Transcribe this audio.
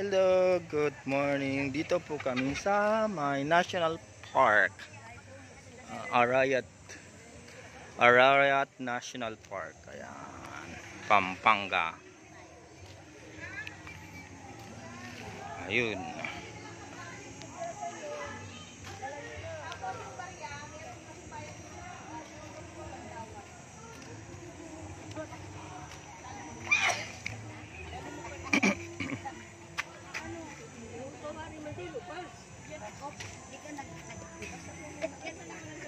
Hello, good morning. Dito po kami sa my National Park. Uh, Arayat Arayat National Park. Ayan. Pampanga. Ayun. Hindi ka nag